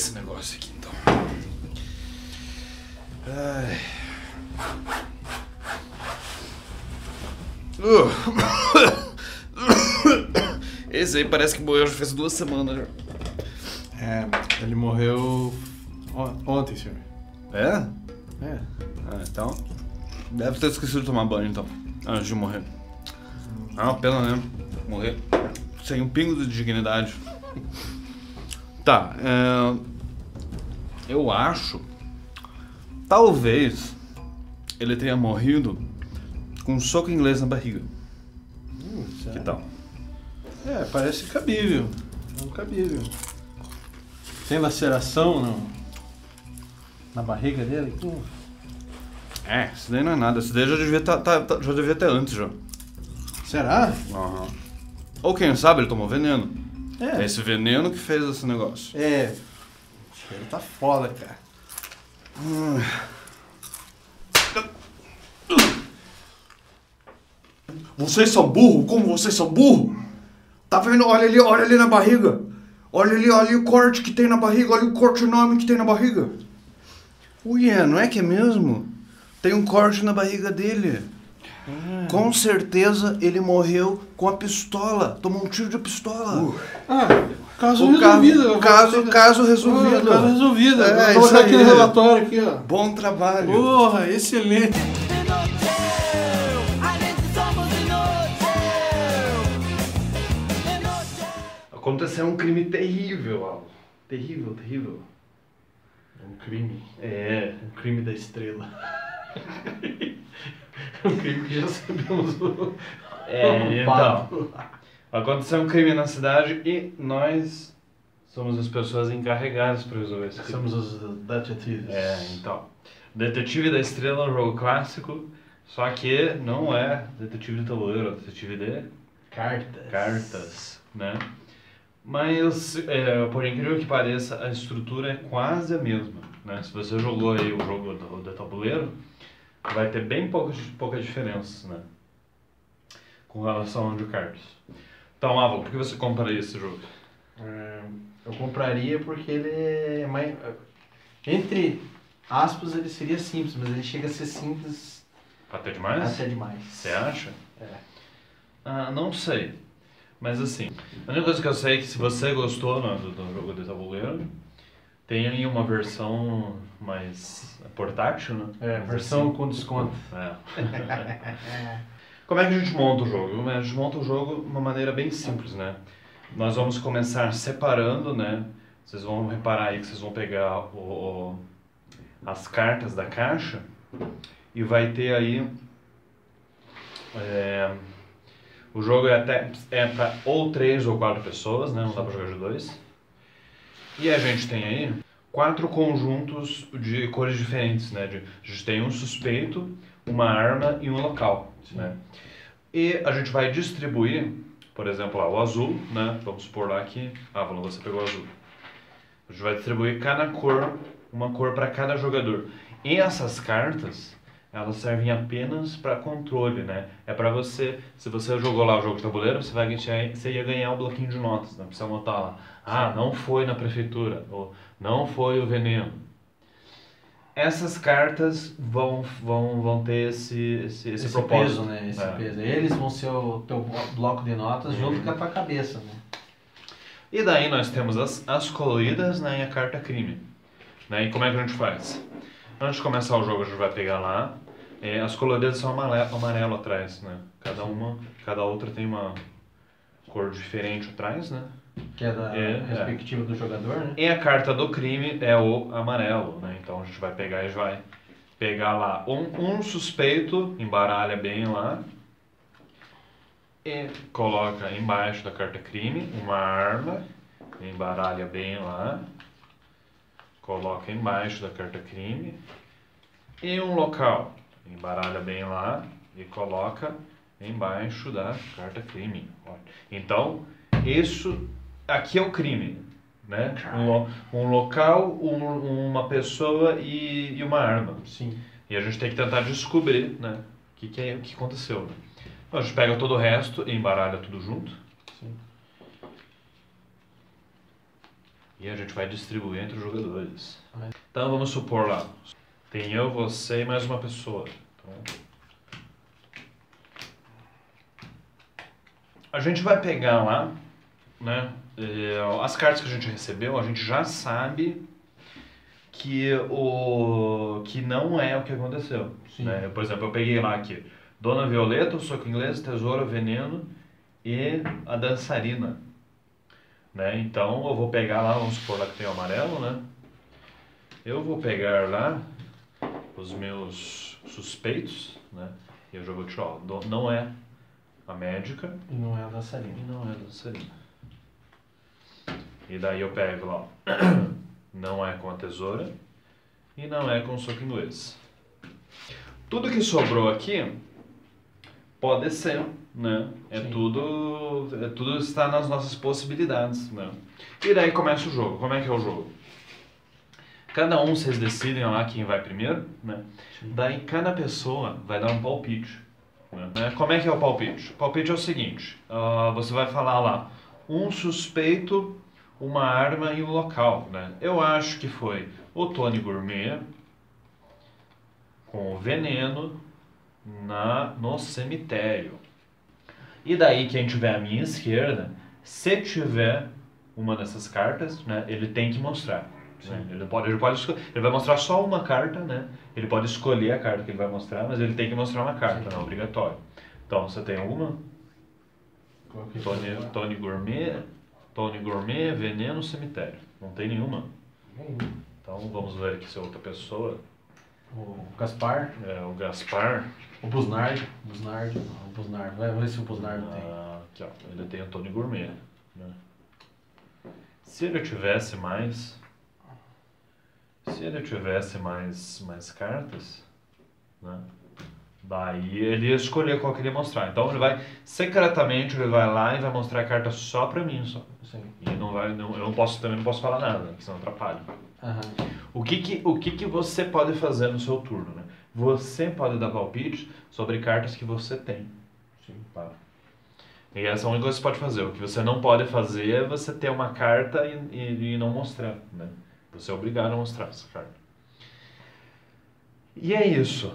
esse negócio aqui então. Ai. Uh. Esse aí parece que morreu já faz duas semanas. É, ele morreu on- ontem, senhor. É? É. Ah, então. Deve ter esquecido de tomar banho então. Antes de morrer. É uma pena, né? Morrer sem um pingo de dignidade. Tá, é... eu acho. Talvez ele tenha morrido com um soco inglês na barriga. Hum, Que tal? É, parece cabível. É um cabível. Tem laceração no, na barriga dele? Hum. É, isso daí não é nada. Isso daí já devia, tá, tá- tá- já devia ter antes já. Será? Aham. Ou quem sabe ele tomou veneno. É É. esse veneno que fez esse negócio. É. Ele tá foda, cara. Vocês são burro? Como vocês são burro? Tá vendo? Olha ali, olha ali na barriga. Olha ali, olha ali o corte que tem na barriga, olha o corte enorme que tem na barriga. Ué, não é que é mesmo? Tem um corte na barriga dele. Com certeza ele morreu com a pistola. Tomou um tiro de pistola. Ah, caso O caso, resolvido. caso, caso Ah, resolvido. caso resolvido. É, Vou colocar aí. relatório aqui, ó. Bom trabalho. Porra, excelente. Aconteceu um crime terrível, Al. Terrível, terrível. Um crime. É. Um crime da estrela. um crime que já sabemos o. É, o papo. Aconteceu um crime na cidade e nós somos as pessoas encarregadas para resolver esse crime. Somos os detetives. É, então. Detetive da Estrela é um jogo clássico, só que não é detetive de tabuleiro, é detetive de Cartas. cartas, né? Mas, é, por incrível que pareça, a estrutura é quase a mesma, né? Se você jogou aí o jogo do, do tabuleiro, vai ter bem pouca, pouca diferença, né? Com relação ao de cartas. Então, Ávalo, por que você compraria esse jogo? É, eu compraria porque ele é mais. Entre aspas, ele seria simples, mas ele chega a ser simples Até demais? até demais. Você acha? É. Ah, não sei. Mas assim, a única coisa que eu sei é que se você gostou né, do, do jogo de tabuleiro, tem aí uma versão mais portátil, né? É, Mas versão assim, com desconto. é. Como é que a gente monta o jogo? A gente monta o jogo de uma maneira bem simples, né? Nós vamos começar separando, né? Vocês vão reparar aí que vocês vão pegar o- as cartas da caixa e vai ter aí é, o jogo é até é para ou três ou quatro pessoas, né? Não dá para jogar de dois. E a gente tem aí quatro conjuntos de cores diferentes, né? De, a gente tem um suspeito, uma arma e um local, né? E a gente vai distribuir, por exemplo, lá, o azul, né? Vamos supor lá que, ah, Valon, você pegou o azul. A gente vai distribuir cada cor, uma cor para cada jogador. E essas cartas, elas servem apenas para controle, né? É para você, se você jogou lá o jogo de tabuleiro, você vai ganhar, você ia ganhar um bloquinho de notas, né? Precisa anotar lá. Ah, não foi na prefeitura, ou não foi o veneno. Essas cartas vão, vão, vão ter esse, esse, esse, Esse, propósito. peso, né? Esse É. peso. Eles vão ser o teu bloco de notas junto com a tua cabeça, né? E daí nós temos as, as coloridas né, e a carta crime. Né? E como é que a gente faz? Antes de começar o jogo, a gente vai pegar lá. é, as coloridas são amarelo, amarelo atrás, né? Cada uma, cada outra tem uma cor diferente atrás, né? Que é da É, é. respectiva do jogador, né? E a carta do crime é o amarelo, né? Então a gente vai pegar e vai pegar lá um, um suspeito, embaralha bem lá. E coloca embaixo da carta crime uma arma, embaralha bem lá. Coloca embaixo da carta crime. E um local, embaralha bem lá e coloca embaixo da carta crime. Então, isso aqui é o crime, né? Um, lo- um local, um- uma pessoa e, e uma arma. Sim. E a gente tem que tentar descobrir, né? O que, que, é, o que aconteceu, né? Então, a gente pega todo o resto e embaralha tudo junto. Sim. E a gente vai distribuir entre os jogadores. Então vamos supor lá. Tem eu, você e mais uma pessoa. Então, a gente vai pegar lá, né? eh, As cartas que a gente recebeu, a gente já sabe que o que não é o que aconteceu. Né? Por exemplo, eu peguei lá aqui Dona Violeta, o Soco Inglês, Tesouro, Veneno e a Dançarina. Né? Então eu vou pegar lá, vamos supor lá que tem o amarelo, né? Eu vou pegar lá os meus suspeitos, né? E eu já vou tirar, ó, não é a médica E não é a dançarina. e não é a dançarina. E daí eu pego lá, não é com a tesoura e não é com o soco inglês. Tudo que sobrou aqui pode ser, né? É Sim. tudo, é tudo está nas nossas possibilidades, né? E daí começa o jogo. Como é que é o jogo? Cada um vocês decidem lá quem vai primeiro, né? Daí cada pessoa vai dar um palpite. Né? Como é que é o palpite? O palpite é o seguinte: ah, você vai falar lá um suspeito, uma arma e um local. Né? Eu acho que foi o Tony Gourmet com o veneno na, no cemitério. E daí quem tiver à minha esquerda, se tiver uma dessas cartas, né, ele tem que mostrar. né? Ele, pode, ele, pode, ele vai mostrar só uma carta, né? Ele pode escolher a carta que ele vai mostrar, mas ele tem que mostrar uma carta, não é obrigatório. Então, você tem alguma? É Tony, Tony Gourmet, Tony Gourmet, Veneno, Cemitério. Não tem nenhuma. Então, vamos ver aqui se é outra pessoa. O Gaspar, É o Gaspar. o Busnard. Busnard, não, o Busnard. Vai ver se o Busnard tem. Ah, aqui, ó. Ele tem o Tony Gourmet. né? Se ele tivesse mais. Se ele tivesse mais, mais cartas, né? Daí ele ia escolher qual que ele ia mostrar. Então ele vai, secretamente, ele vai lá e vai mostrar a carta só pra mim, só. Sim. E não vai, não, eu não posso, também não posso falar nada, que senão atrapalha. Aham. O que que, o que que você pode fazer no seu turno, né? Você pode dar palpite sobre cartas que você tem. Sim. Tá? E essa é a única coisa que você pode fazer. O que você não pode fazer é você ter uma carta e, e, e não mostrar, né? Você é obrigado a mostrar essa carta. E é isso.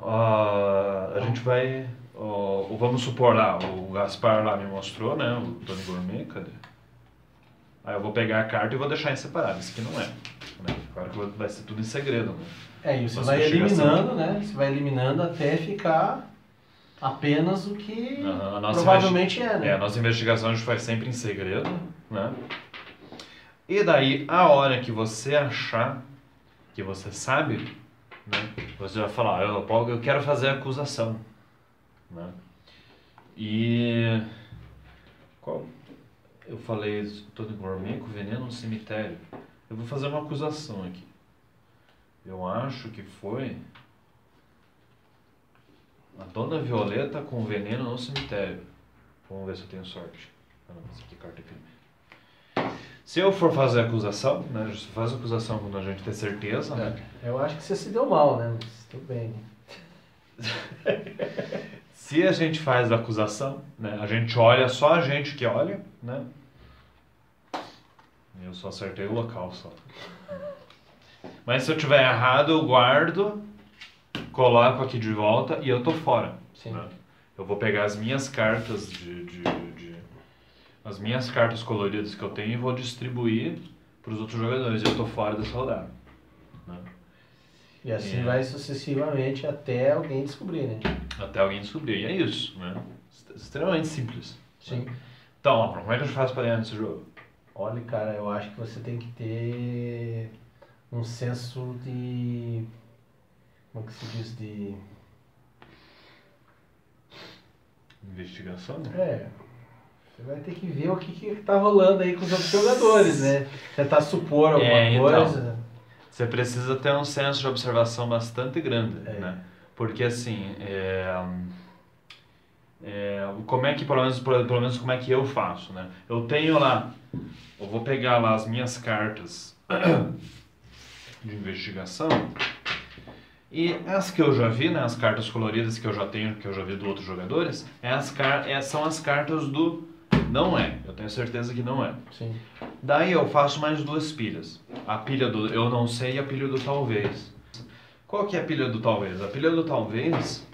Ah, a gente vai... ó, vamos supor lá, o Gaspar lá me mostrou, né? O Tony Gourmet, cadê? Aí eu vou pegar a carta e vou deixar em separado. Isso aqui não é. Né? Claro que vai ser tudo em segredo, né? É, e você Uma vai eliminando, né? Você vai eliminando até ficar apenas o que provavelmente é, É, a né? nossa investigação a gente faz sempre em segredo, né? E daí, a hora que você achar que você sabe, né? Você vai falar, eu, Paulo, eu quero fazer a acusação, né? E... Qual? Eu falei, Tony Gourmet com veneno no cemitério. Eu vou fazer uma acusação aqui. Eu acho que foi... A Dona Violeta com veneno no cemitério. Vamos ver se eu tenho sorte. Ah, não, essa aqui é carta aqui. Se eu for fazer a acusação, né? Você faz a acusação quando a gente tem certeza, né? É, Eu acho que você se deu mal, né? Mas tudo bem. Se a gente faz a acusação, né? A gente olha, só a gente que olha, né? Eu só acertei o local só. Mas se eu tiver errado, eu guardo, coloco aqui de volta e eu tô fora. Sim. né? Eu vou pegar as minhas cartas de, de, de- as minhas cartas coloridas que eu tenho e vou distribuir para os outros jogadores. Eu tô fora dessa rodada. né? E assim É. vai sucessivamente até alguém descobrir, né? Até alguém descobrir. E é isso, né? Extremamente simples. Sim. Então, ó, como é que a gente faz para ganhar nesse jogo? Olha, cara, eu acho que você tem que ter um senso de. Como é que se diz? De. Investigação? É. Você vai ter que ver o que, que tá rolando aí com os outros jogadores, né? Tentar supor alguma É, então. coisa. Você precisa ter um senso de observação bastante grande, É. né? Porque assim, é, é, como é que, pelo menos, pelo menos como é que eu faço, né? Eu tenho lá, eu vou pegar lá as minhas cartas de investigação e as que eu já vi, né, as cartas coloridas que eu já tenho, que eu já vi do outros jogadores, é as car é, são as cartas do não é. Eu tenho certeza que não é. Sim. Daí eu faço mais duas pilhas. A pilha do eu não sei e a pilha do talvez. Qual que é a pilha do talvez? A pilha do talvez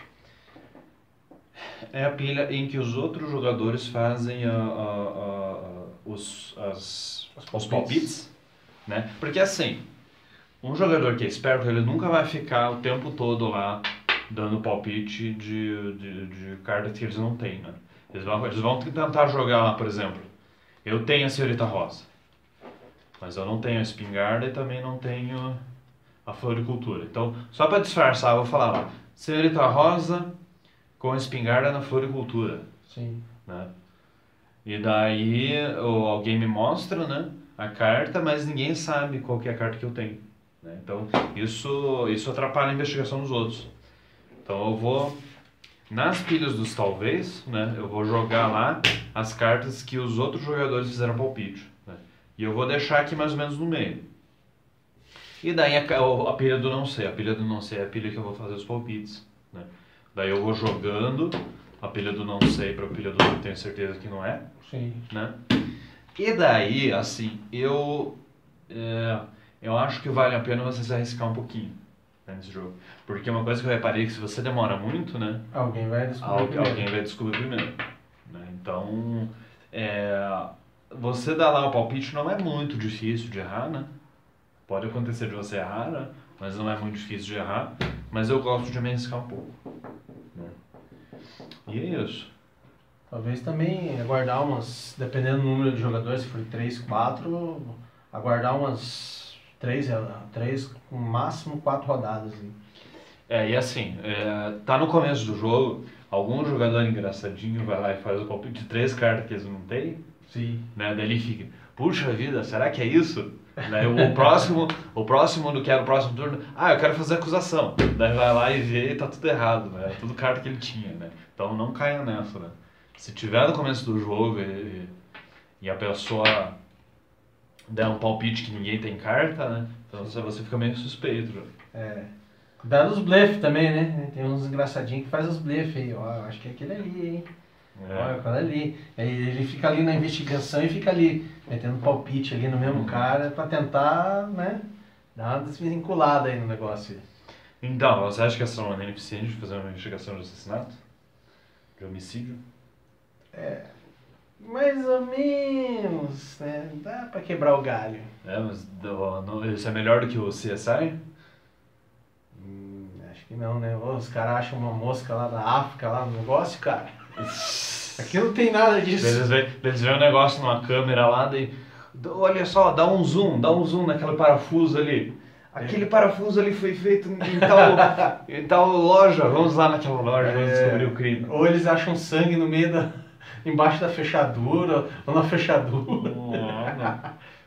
é a pilha em que os outros jogadores fazem a, a, a, os, as, os palpites. palpites, né? Porque assim, um jogador que é esperto, ele nunca vai ficar o tempo todo lá dando palpite de, de, de cartas que eles não têm, né? Eles vão, eles vão tentar jogar lá, por exemplo, eu tenho a Senhorita Rosa, mas eu não tenho a espingarda e também não tenho a floricultura. Então, só para disfarçar, eu vou falar lá, Senhorita Rosa com a espingarda na floricultura. Sim. Né? E daí ou alguém me mostra né, a carta, mas ninguém sabe qual que é a carta que eu tenho. Né? Então, isso, isso atrapalha a investigação dos outros. Então, eu vou nas pilhas dos talvez, né, eu vou jogar lá as cartas que os outros jogadores fizeram palpite. Né? E eu vou deixar aqui mais ou menos no meio. E daí a, a, pilha do não sei. A pilha do não sei é a pilha que eu vou fazer os palpites. Né? Daí eu vou jogando a pilha do não sei para a pilha do tenho certeza que não é. Sim. Né? E daí, assim, eu, é, eu acho que vale a pena você se arriscar um pouquinho né, nesse jogo. Porque uma coisa que eu reparei é que se você demora muito, né? Alguém vai descobrir Al primeiro. Alguém vai descobrir primeiro. Né? Então, é, você dar lá o palpite não é muito difícil de errar, né? Pode acontecer de você errar, né? mas não é muito difícil de errar. Mas eu gosto de me arriscar um pouco. E é isso. Talvez também aguardar umas, dependendo do número de jogadores, se for 3, 4, aguardar umas 3, 3 com máximo 4 rodadas. É, e assim, é, tá no começo do jogo, algum jogador engraçadinho vai lá e faz o palpite de três cartas que eles não têm. Sim. Né? Daí ele fica, puxa vida, será que é isso? Né? O próximo, o próximo do que era o próximo turno, ah, eu quero fazer acusação. Daí vai lá e vê e tá tudo errado, né? É tudo carta que ele tinha, né? Então não caia nessa, né? Se tiver no começo do jogo e, e a pessoa der um palpite que ninguém tem carta, né? Então você fica meio suspeito. Né? É. Cuidado dos blefs também, né? Tem uns engraçadinhos que faz os blefs aí, ó. Acho que é aquele ali, hein? É. Olha, ali. Aí ele fica ali na investigação e fica ali, metendo palpite ali no mesmo uhum. cara pra tentar, né? Dar uma desvinculada aí no negócio. Então, você acha que essa é uma maneira eficiente de fazer uma investigação de assassinato? De homicídio? É. Mais ou menos, né? Dá pra quebrar o galho. É, mas isso é melhor do que o CSI? Hum, acho que não, né? Os caras acham uma mosca lá da África, lá no negócio, cara. Aqui não tem nada disso. Eles veem, eles veem um negócio numa câmera lá, daí, olha só, dá um zoom, dá um zoom naquele parafuso ali. Aquele é. parafuso ali foi feito em tal, em tal loja, vamos lá naquela loja, vamos é. descobrir o crime. Ou eles acham sangue no meio da. embaixo da fechadura, ou na fechadura. Oh,